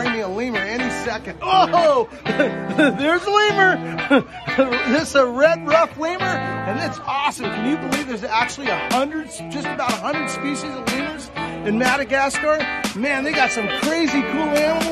bring me a lemur any second. Oh, there's a lemur. this is a red ruff lemur, and it's awesome. Can you believe there's actually a hundred, just about a hundred species of lemurs in Madagascar? Man, they got some crazy cool animals?